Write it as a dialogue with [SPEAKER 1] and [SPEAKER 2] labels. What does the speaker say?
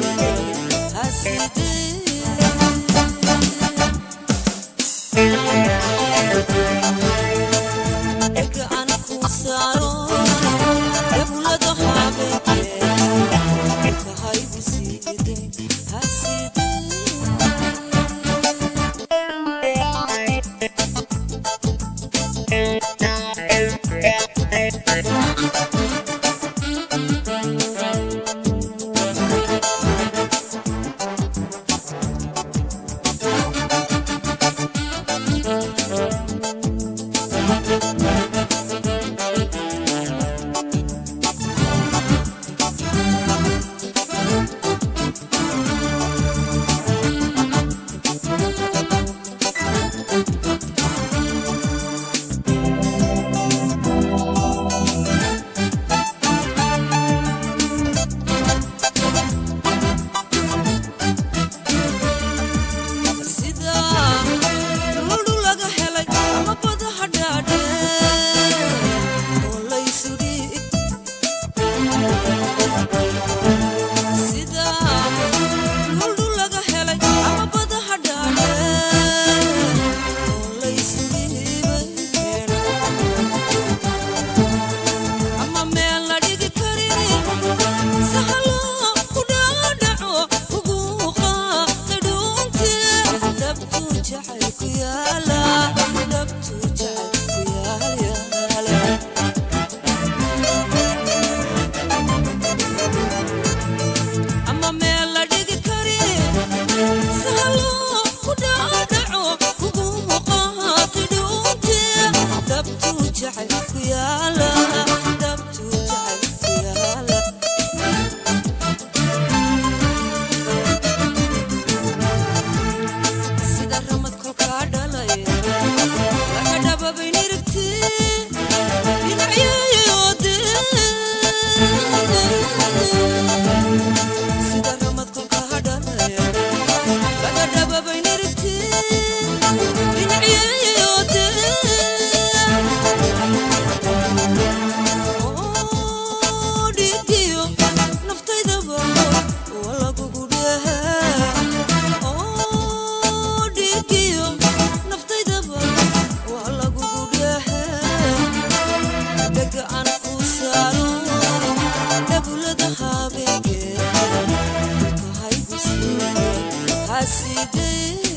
[SPEAKER 1] Yeah. I do.